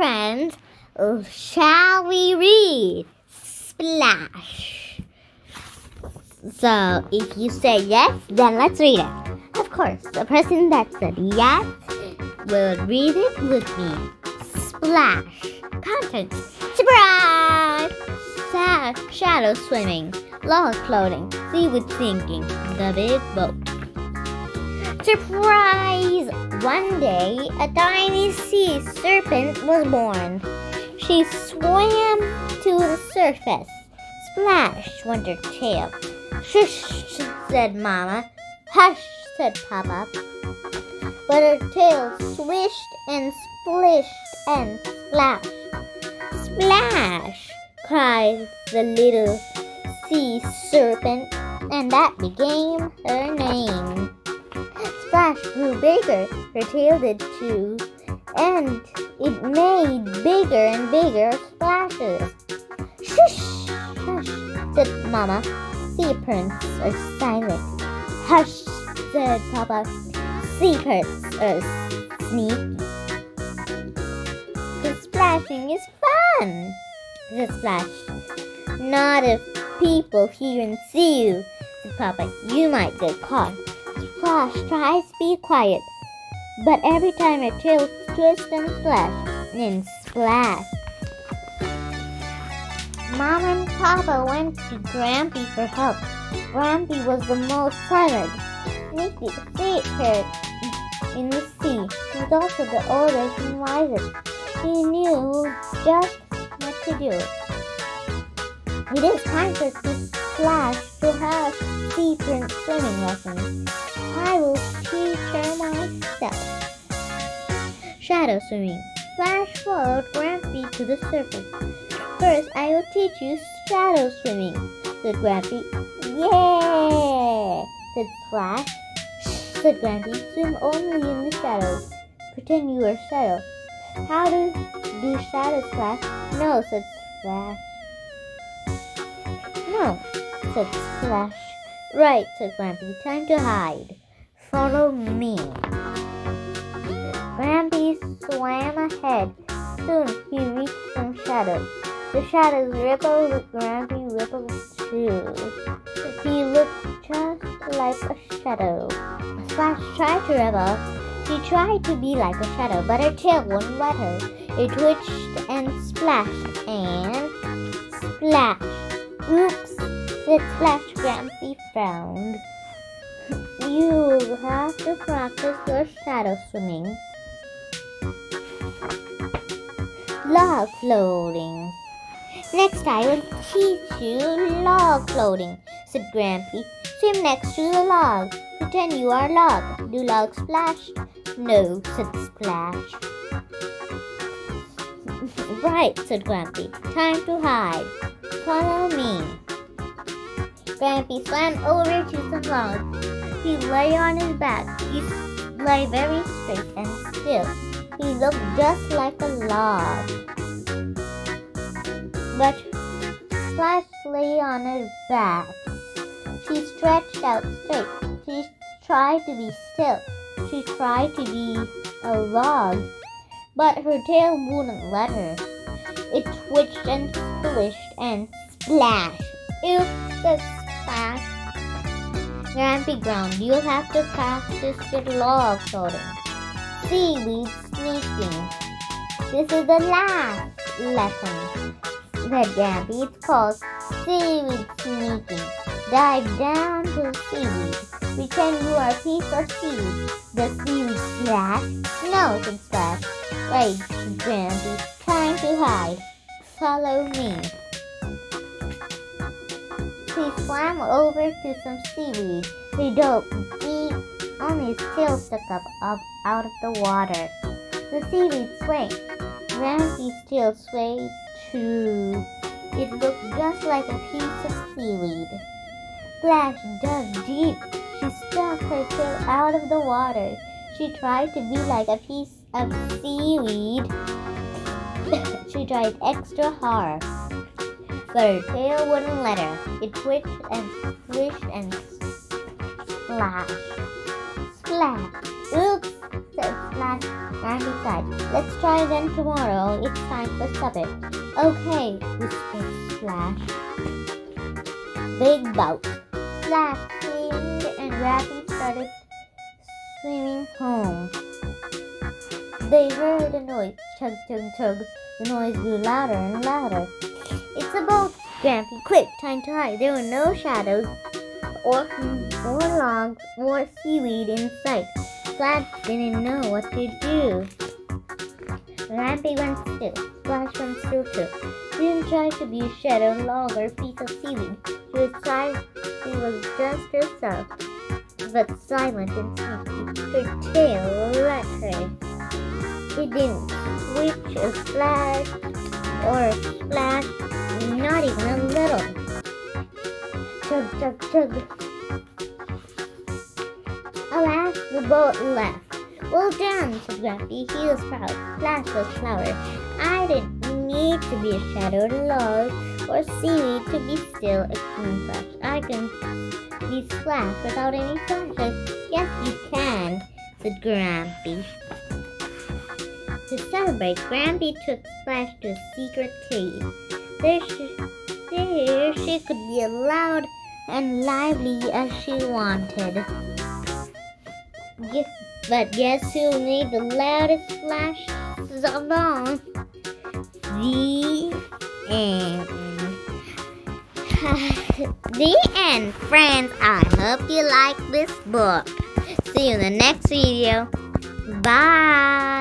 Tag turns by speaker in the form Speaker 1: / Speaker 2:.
Speaker 1: friends, shall we read? Splash. So, if you say yes, then let's read it. Of course, the person that said yes will read it with me. Splash. Contents. Surprise! Sa- shadow swimming. Log floating. Seaweed sinking. The big boat. Surprise! One day, a tiny sea serpent was born. She swam to the surface. Splash, went her tail. Shush, said Mama. Hush, said Papa. But her tail swished and splished and splashed. Splash! cried the little sea serpent, and that became her name. Splash grew bigger, her tail did too, and it made bigger and bigger splashes. Shush! Hush! said Mama. Sea serpents are silent. Hush! said Papa. Sea serpents are sneaky. The splashing is fun, said Splash. Not if people hear and see you, said Papa. You might get caught. Splash tries to be quiet, but every time her tail twists and splash and splash. Mom and Papa went to Grampy for help. Grampy was the most silent, sneaky secret in the sea. He was also the oldest and wisest. He knew just what to do. It is time for Splash to have prince swimming lessons. I will teach her myself. Shadow swimming. Splash followed Grampy to the surface. First, I will teach you shadow swimming, said Grampy. Yeah, said Splash. Said Grampy. Swim only in the shadows. Pretend you are shadow. How to do shadows splash? No, said Splash. No, said Splash. Right, said Grampy. Time to hide. Follow me. Grampy swam ahead. Soon he reached some shadows. The shadows rippled Grampy rippled too. He looked just like a shadow. Splash tried to rebel. She tried to be like a shadow, but her tail wouldn't let her. It twitched and splashed and splashed. Oops, said Splash. Grampy frowned. You have to practice your shadow swimming. Log floating. Next, I will teach you log floating, said Grampy. Swim next to the log. Pretend you are log. Do log splash? No, said Splash. right, said Grampy. Time to hide. Follow me. Grampy swam over to some logs. He lay on his back. He lay very straight and still. He looked just like a log. But Splash lay on his back. She stretched out straight. She tried to be still. She tried to be a log. But her tail wouldn't let her. It twitched and splished and splashed. Oops, said Grampy ground, you'll have to practice your log floating. Seaweed sneaking. This is the last lesson. Said Grampy. It's called seaweed sneaking. Dive down to the seaweed. Pretend you are a piece of seaweed. Does seaweed splash? No. Right, said Grampy. Time to hide. Follow me. He swam over to some seaweed. He dove deep. Only his tail stuck up, up out of the water. The seaweed swayed. Grampy's tail swayed too. It looked just like a piece of seaweed. Splash dug deep. She stuck her tail out of the water. She tried to be like a piece of seaweed. she tried extra hard but her tail wouldn't let her. It twitched and swished and splashed. Splash! Oops, said Splash. Grampy sighed. Let's try again tomorrow. It's time for supper. Okay, whispered Splash. Big bout. Splash screamed and Grampy started swimming home. They heard a noise. Chug, chug, chug. The noise grew louder and louder. It's a boat, Grampy. Quick, time to hide. There were no shadows or, or logs or seaweed in sight. Splash didn't know what to do. Grampy went still. Splash went still too. She didn't try to be a shadow, log, or piece of seaweed. She was trying. She was just herself, but silent and sneaky. Her tail let her. She didn't switch a splash or splash, not even a little. Chug, chug, chug. Alas, the boat left. Well done, said Grampy. He was proud. Splash was flower. I didn't need to be a shadow log or seaweed to be still extreme flash. I can be splash without any flashes. Yes, you can, said Grampy. To celebrate, Grampy took Splash to a secret cave. There she, there she could be as loud and lively as she wanted. But guess who made the loudest splashes of all? The end. the end, friends. I hope you like this book. See you in the next video. Bye.